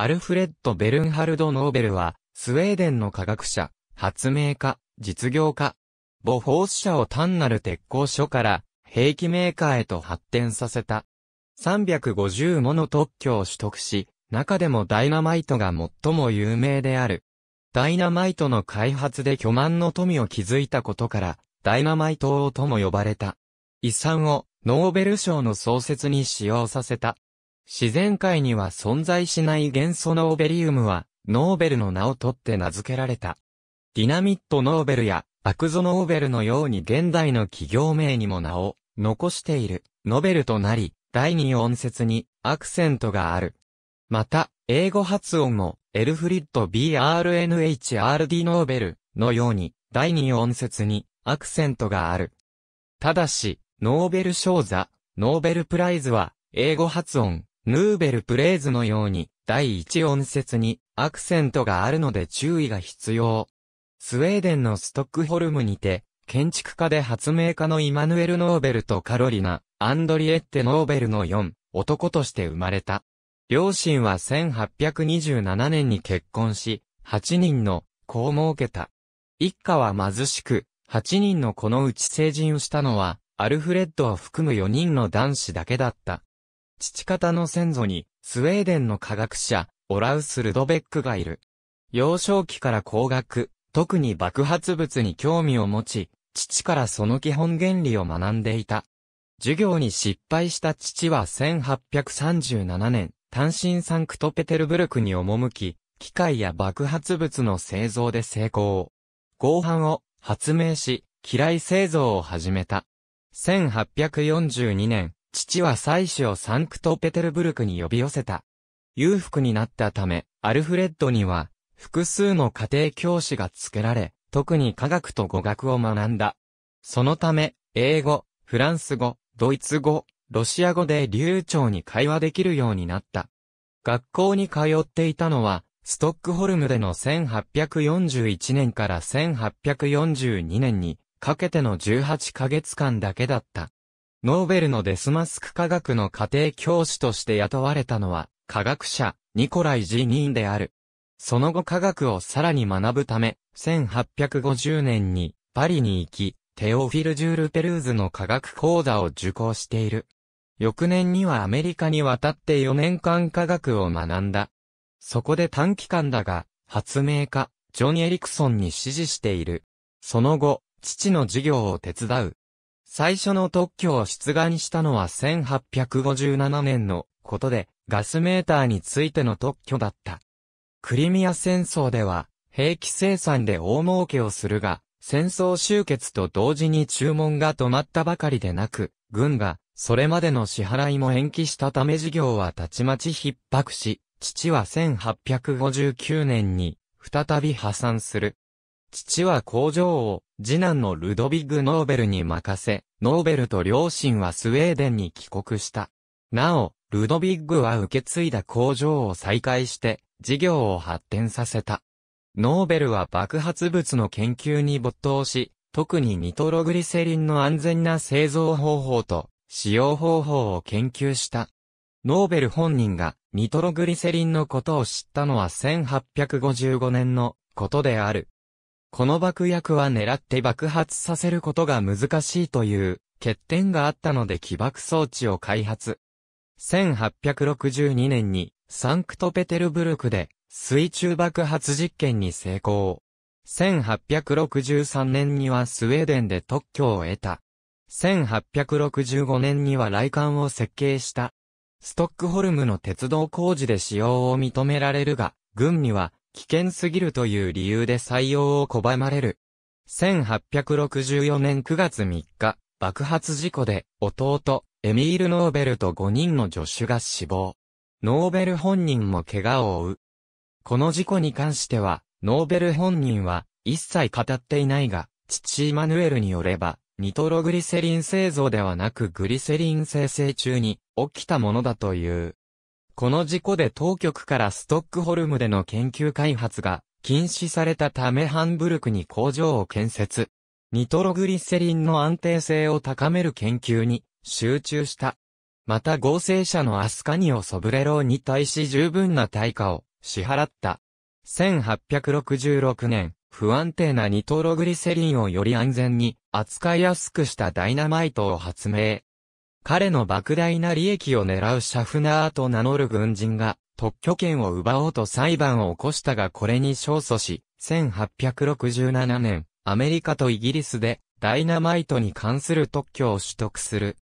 アルフレッド・ベルンハルド・ノーベルは、スウェーデンの科学者、発明家、実業家。ボフォース社を単なる鉄鋼所から兵器メーカーへと発展させた。350もの特許を取得し、中でもダイナマイトが最も有名である。ダイナマイトの開発で巨万の富を築いたことから、ダイナマイト王とも呼ばれた。遺産をノーベル賞の創設に使用させた。自然界には存在しない元素ノーベリウムは、ノーベルの名を取って名付けられた。ディナミットノーベルや、アクゾノーベルのように現代の企業名にも名を残している、ノベルとなり、第二音節にアクセントがある。また、英語発音も、エルフリッド BRNHRD ノーベルのように、第二音節にアクセントがある。ただし、ノーベル賞座、ノーベルプライズは、英語発音、ヌーベルプレーズのように、第一音節にアクセントがあるので注意が必要。スウェーデンのストックホルムにて、建築家で発明家のイマヌエル・ノーベルとカロリナ、アンドリエッテ・ノーベルの4、男として生まれた。両親は1827年に結婚し、8人の子を設けた。一家は貧しく、8人の子のうち成人をしたのは、アルフレッドを含む4人の男子だけだった。父方の先祖に、スウェーデンの科学者、オラウス・ルドベックがいる。幼少期から工学、特に爆発物に興味を持ち、父からその基本原理を学んでいた。授業に失敗した父は1837年、単身サンクトペテルブルクに赴き、機械や爆発物の製造で成功。合板を発明し、機雷製造を始めた。1842年、父は妻子をサンクトペテルブルクに呼び寄せた。裕福になったため、アルフレッドには、複数の家庭教師が付けられ、特に科学と語学を学んだ。そのため、英語、フランス語、ドイツ語、ロシア語で流暢に会話できるようになった。学校に通っていたのは、ストックホルムでの1841年から1842年にかけての18ヶ月間だけだった。ノーベルのデスマスク科学の家庭教師として雇われたのは、科学者、ニコライ・ジーニーンである。その後科学をさらに学ぶため、1850年にパリに行き、テオフィル・ジュール・ペルーズの科学講座を受講している。翌年にはアメリカに渡って4年間科学を学んだ。そこで短期間だが、発明家、ジョン・エリクソンに指示している。その後、父の授業を手伝う。最初の特許を出願したのは1857年のことで、ガスメーターについての特許だった。クリミア戦争では、兵器生産で大儲けをするが、戦争終結と同時に注文が止まったばかりでなく、軍が、それまでの支払いも延期したため事業はたちまち逼迫し、父は1859年に、再び破産する。父は工場を次男のルドビッグ・ノーベルに任せ、ノーベルと両親はスウェーデンに帰国した。なお、ルドビッグは受け継いだ工場を再開して、事業を発展させた。ノーベルは爆発物の研究に没頭し、特にニトログリセリンの安全な製造方法と使用方法を研究した。ノーベル本人がニトログリセリンのことを知ったのは1855年のことである。この爆薬は狙って爆発させることが難しいという欠点があったので起爆装置を開発。1862年にサンクトペテルブルクで水中爆発実験に成功。1863年にはスウェーデンで特許を得た。1865年には雷管を設計した。ストックホルムの鉄道工事で使用を認められるが、軍には危険すぎるという理由で採用を拒まれる。1864年9月3日、爆発事故で弟、エミール・ノーベルと5人の助手が死亡。ノーベル本人も怪我を負う。この事故に関しては、ノーベル本人は一切語っていないが、父イマヌエルによれば、ニトログリセリン製造ではなくグリセリン生成中に起きたものだという。この事故で当局からストックホルムでの研究開発が禁止されたためハンブルクに工場を建設。ニトログリセリンの安定性を高める研究に集中した。また合成者のアスカニオ・ソブレローに対し十分な対価を支払った。1866年、不安定なニトログリセリンをより安全に扱いやすくしたダイナマイトを発明。彼の莫大な利益を狙うシャフナーと名乗る軍人が特許権を奪おうと裁判を起こしたがこれに勝訴し、1867年、アメリカとイギリスでダイナマイトに関する特許を取得する。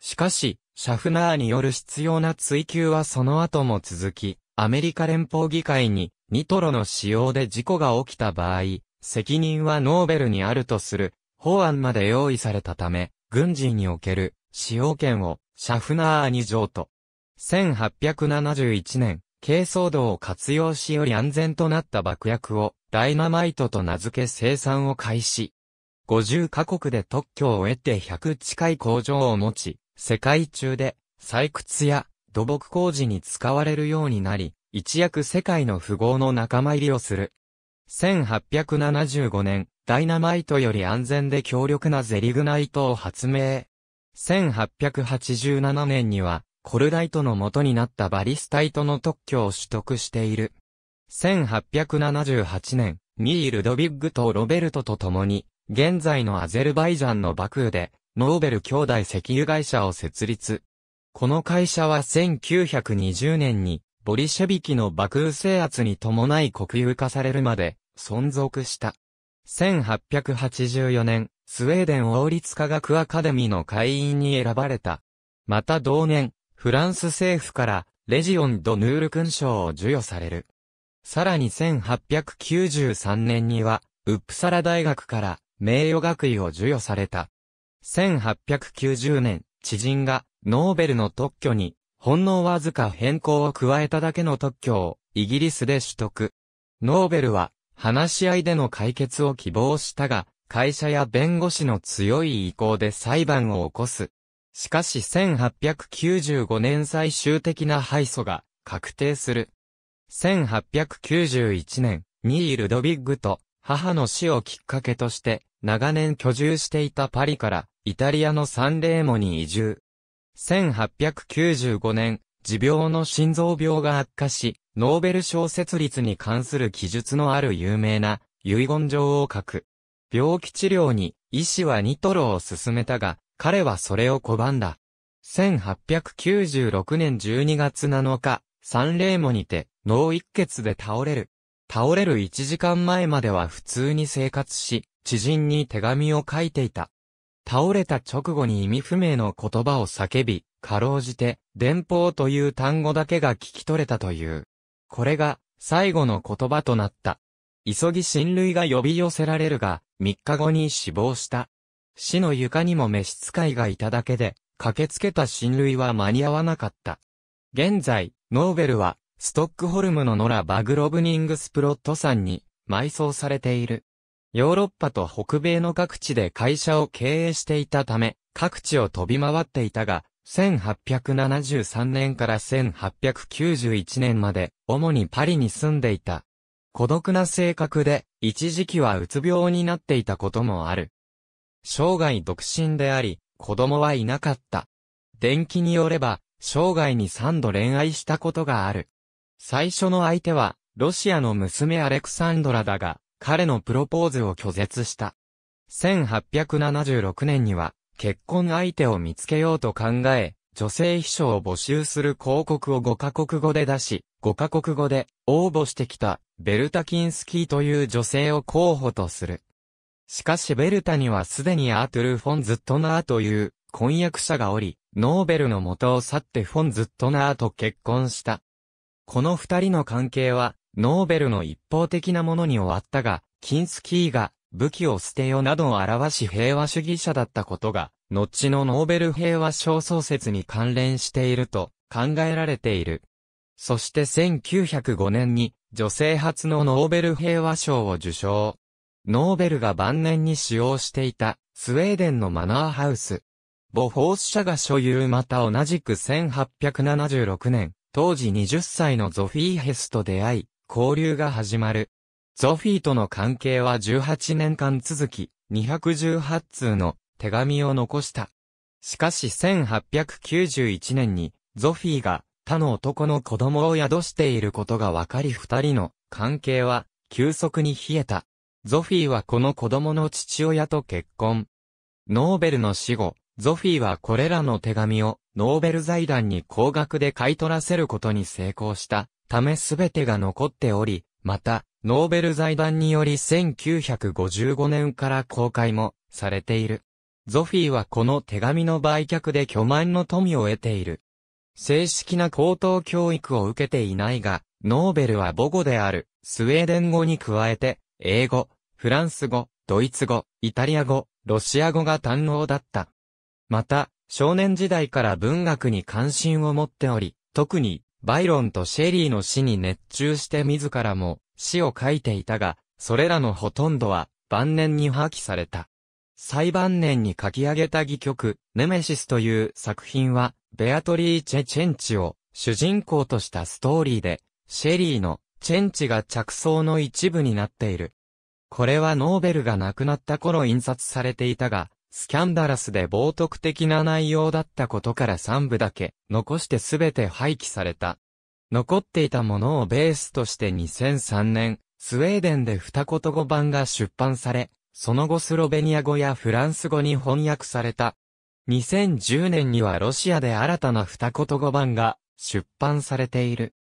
しかし、シャフナーによる必要な追及はその後も続き、アメリカ連邦議会にニトロの使用で事故が起きた場合、責任はノーベルにあるとする法案まで用意されたため、軍人における使用権をシャフナーに譲渡。1871年、軽装度を活用しより安全となった爆薬をダイナマイトと名付け生産を開始。50カ国で特許を得て100近い工場を持ち、世界中で採掘や土木工事に使われるようになり、一躍世界の富豪の仲間入りをする。1875年、ダイナマイトより安全で強力なゼリグナイトを発明。1887年には、コルダイトの元になったバリスタイトの特許を取得している。1878年、ニール・ドビッグとロベルトと共に、現在のアゼルバイジャンのバクーで、ノーベル兄弟石油会社を設立。この会社は1920年に、ボリシェビキのバクー制圧に伴い国有化されるまで存続した。1884年、スウェーデン王立科学アカデミーの会員に選ばれた。また同年、フランス政府からレジオン・ド・ヌール勲章を授与される。さらに1893年には、ウップサラ大学から名誉学位を授与された。1890年、知人がノーベルの特許にほんのわずか変更を加えただけの特許をイギリスで取得。ノーベルは話し合いでの解決を希望したが、会社や弁護士の強い意向で裁判を起こす。しかし1895年最終的な敗訴が確定する。1891年、ニール・ドビッグと母の死をきっかけとして長年居住していたパリからイタリアのサンレーモに移住。1895年、持病の心臓病が悪化し、ノーベル賞設立に関する記述のある有名な遺言状を書く。病気治療に医師はニトロを勧めたが、彼はそれを拒んだ。1896年12月7日、サンレーモにて脳一血で倒れる。倒れる1時間前までは普通に生活し、知人に手紙を書いていた。倒れた直後に意味不明の言葉を叫び、かろうじて、電報という単語だけが聞き取れたという。これが、最後の言葉となった。急ぎ親類が呼び寄せられるが、3日後に死亡した。死の床にも召使いがいただけで、駆けつけた親類は間に合わなかった。現在、ノーベルは、ストックホルムのノラ・バグロブニングスプロット山に埋葬されている。ヨーロッパと北米の各地で会社を経営していたため、各地を飛び回っていたが、1873年から1891年まで、主にパリに住んでいた。孤独な性格で、一時期はうつ病になっていたこともある。生涯独身であり、子供はいなかった。伝記によれば、生涯に3度恋愛したことがある。最初の相手は、ロシアの娘アレクサンドラだが、彼のプロポーズを拒絶した。1876年には、結婚相手を見つけようと考え、女性秘書を募集する広告を5カ国語で出し、5カ国語で応募してきたベルタキンスキーという女性を候補とする。しかしベルタにはすでにアートゥル・フォン・ズットナーという婚約者がおり、ノーベルの元を去ってフォン・ズットナーと結婚した。この二人の関係は、ノーベルの一方的なものに終わったが、キンスキーが武器を捨てよなどを表し平和主義者だったことが、後のノーベル平和賞創設に関連していると考えられている。そして1905年に女性初のノーベル平和賞を受賞。ノーベルが晩年に使用していたスウェーデンのマナーハウス。ボフォース社が所有また同じく1876年、当時20歳のゾフィーヘスと出会い、交流が始まる。ゾフィーとの関係は18年間続き、218通の手紙を残した。しかし1891年に、ゾフィーが他の男の子供を宿していることが分かり二人の関係は急速に冷えた。ゾフィーはこの子供の父親と結婚。ノーベルの死後、ゾフィーはこれらの手紙をノーベル財団に高額で買い取らせることに成功したためすべてが残っており、また、ノーベル財団により1955年から公開もされている。ゾフィーはこの手紙の売却で巨万の富を得ている。正式な高等教育を受けていないが、ノーベルは母語であるスウェーデン語に加えて、英語、フランス語、ドイツ語、イタリア語、ロシア語が堪能だった。また、少年時代から文学に関心を持っており、特に、バイロンとシェリーの詩に熱中して自らも詩を書いていたが、それらのほとんどは晩年に破棄された。最晩年に書き上げた戯曲、ネメシスという作品は、ベアトリーチェ・チェンチを主人公としたストーリーで、シェリーのチェンチが着想の一部になっている。これはノーベルが亡くなった頃印刷されていたが、スキャンダラスで冒涜的な内容だったことから3部だけ残してすべて廃棄された。残っていたものをベースとして2003年、スウェーデンで二言語版が出版され、その後スロベニア語やフランス語に翻訳された。2010年にはロシアで新たな二言語版が出版されている。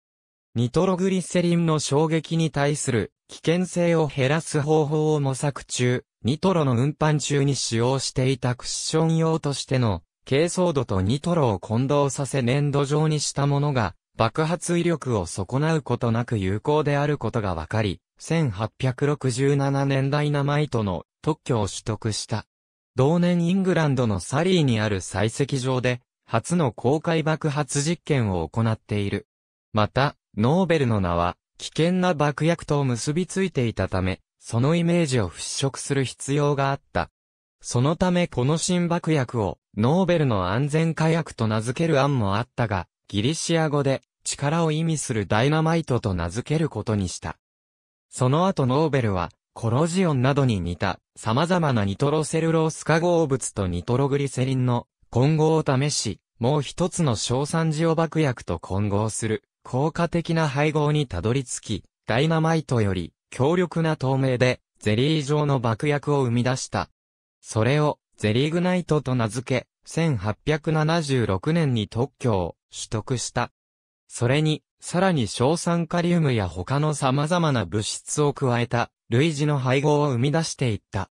ニトログリセリンの衝撃に対する危険性を減らす方法を模索中、ニトロの運搬中に使用していたクッション用としての軽装度とニトロを混同させ粘土状にしたものが爆発威力を損なうことなく有効であることが分かり、1867年ダイナマイトの特許を取得した。同年イングランドのサリーにある採石場で初の公開爆発実験を行っている。また、ノーベルの名は危険な爆薬と結びついていたため、そのイメージを払拭する必要があった。そのためこの新爆薬をノーベルの安全火薬と名付ける案もあったが、ギリシア語で力を意味するダイナマイトと名付けることにした。その後ノーベルはコロジオンなどに似た様々なニトロセルロース化合物とニトログリセリンの混合を試し、もう一つの硝酸ジオ爆薬と混合する効果的な配合にたどり着き、ダイナマイトより強力な透明でゼリー状の爆薬を生み出した。それをゼリーグナイトと名付け、1876年に特許を取得した。それに、さらに硝酸カリウムや他の様々な物質を加えた類似の配合を生み出していった。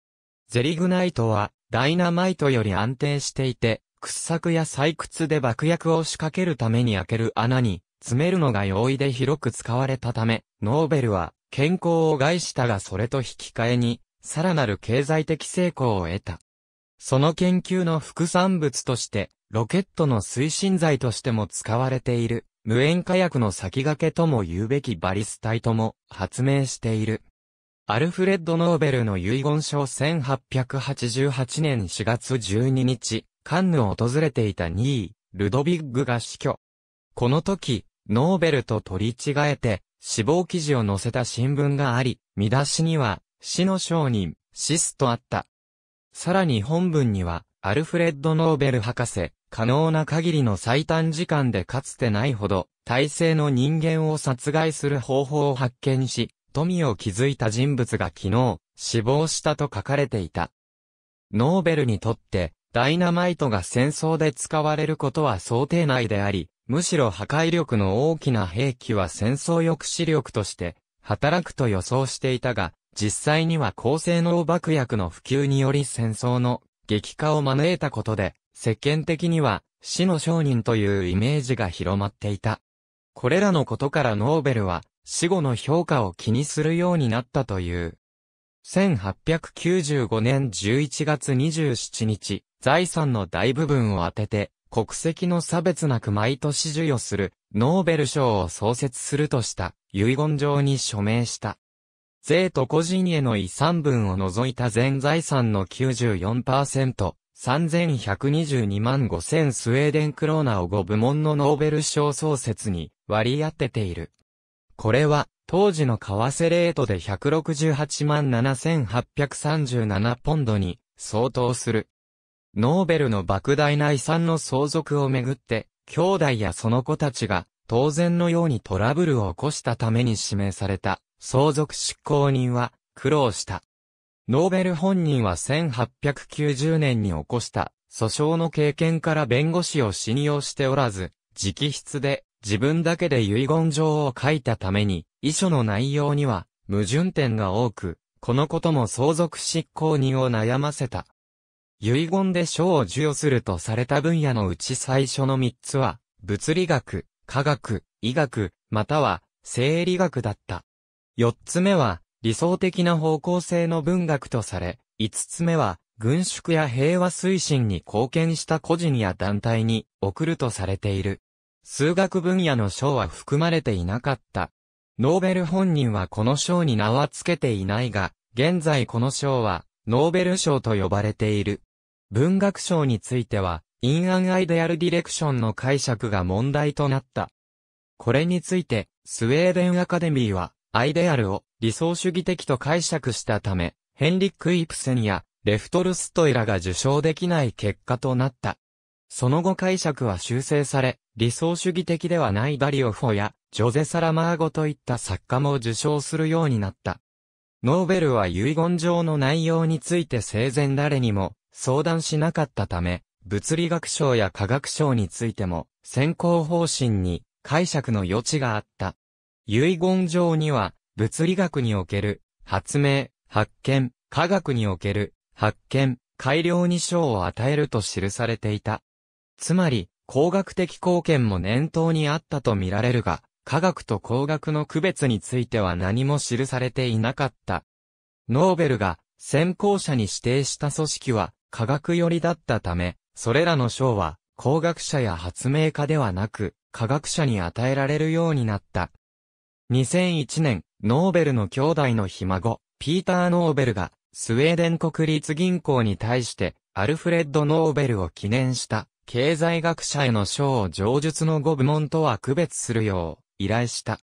ゼリグナイトはダイナマイトより安定していて、掘削や採掘で爆薬を仕掛けるために開ける穴に詰めるのが容易で広く使われたため、ノーベルは健康を害したがそれと引き換えに、さらなる経済的成功を得た。その研究の副産物として、ロケットの推進剤としても使われている、無塩化薬の先駆けとも言うべきバリスタイトも発明している。アルフレッド・ノーベルの遺言書1888年4月12日、カンヌを訪れていた2位、ルドビッグが死去。この時、ノーベルと取り違えて、死亡記事を載せた新聞があり、見出しには、死の商人、シスとあった。さらに本文には、アルフレッド・ノーベル博士、可能な限りの最短時間でかつてないほど、体制の人間を殺害する方法を発見し、富を築いた人物が昨日、死亡したと書かれていた。ノーベルにとって、ダイナマイトが戦争で使われることは想定内であり、むしろ破壊力の大きな兵器は戦争抑止力として働くと予想していたが、実際には高性能爆薬の普及により戦争の激化を招いたことで、世間的には死の商人というイメージが広まっていた。これらのことからノーベルは死後の評価を気にするようになったという。1895年11月27日、財産の大部分を当てて、国籍の差別なく毎年授与するノーベル賞を創設するとした遺言状に署名した。税と個人への遺産分を除いた全財産の94%、3122万5000スウェーデンクローナを5部門のノーベル賞創設に割り当てている。これは当時の為替レートで168万7837ポンドに相当する。ノーベルの莫大な遺産の相続をめぐって、兄弟やその子たちが、当然のようにトラブルを起こしたために指名された相続執行人は苦労した。ノーベル本人は1890年に起こした訴訟の経験から弁護士を信用しておらず、直筆で自分だけで遺言状を書いたために、遺書の内容には矛盾点が多く、このことも相続執行人を悩ませた。遺言で賞を授与するとされた分野のうち最初の3つは、物理学、科学、医学、または生理学だった。4つ目は、理想的な方向性の文学とされ、5つ目は、軍縮や平和推進に貢献した個人や団体に送るとされている。数学分野の賞は含まれていなかった。ノーベル本人はこの賞に名は付けていないが、現在この賞は、ノーベル賞と呼ばれている。文学賞については、インアンアイデアルディレクションの解釈が問題となった。これについて、スウェーデンアカデミーは、アイデアルを理想主義的と解釈したため、ヘンリック・イプセンやレフトルストイらが受賞できない結果となった。その後解釈は修正され、理想主義的ではないダリオ・フォやジョゼ・サラマーゴといった作家も受賞するようになった。ノーベルは遺言状の内容について生前誰にも相談しなかったため、物理学賞や科学賞についても、先行方針に解釈の余地があった。遺言状には、物理学における発明、発見、科学における発見、改良に賞を与えると記されていた。つまり、工学的貢献も念頭にあったとみられるが、科学と工学の区別については何も記されていなかった。ノーベルが先行者に指定した組織は科学寄りだったため、それらの賞は、工学者や発明家ではなく、科学者に与えられるようになった。2001年、ノーベルの兄弟のひ孫、ピーター・ノーベルが、スウェーデン国立銀行に対して、アルフレッド・ノーベルを記念した、経済学者への賞を上述の5部門とは区別するよう、依頼した。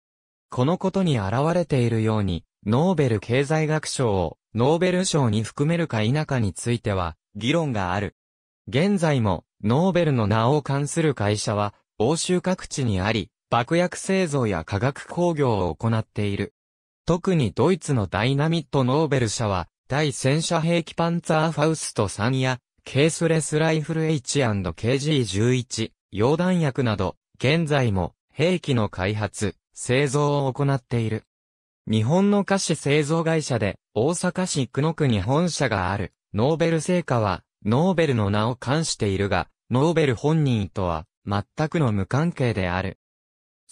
このことに現れているように、ノーベル経済学賞を、ノーベル賞に含めるか否かについては、議論がある。現在も、ノーベルの名を冠する会社は、欧州各地にあり、爆薬製造や化学工業を行っている。特にドイツのダイナミットノーベル社は、対戦車兵器パンツァーファウスト3や、ケースレスライフル H&KG11、溶弾薬など、現在も兵器の開発、製造を行っている。日本の菓子製造会社で大阪市久野区に本社があるノーベル製菓は、ノーベルの名を冠しているが、ノーベル本人とは、全くの無関係である。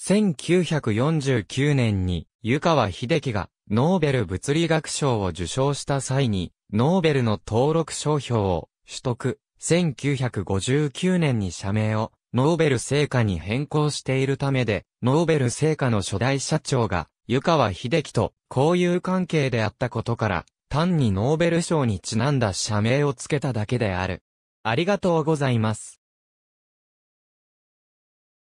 1949年に、湯川秀樹が、ノーベル物理学賞を受賞した際に、ノーベルの登録商標を取得、1959年に社名を、ノーベル製菓に変更しているためで、ノーベル製菓の初代社長が、湯川秀樹と交友関係であったことから、単にノーベル賞にちなんだ社名を付けただけである。ありがとうございます。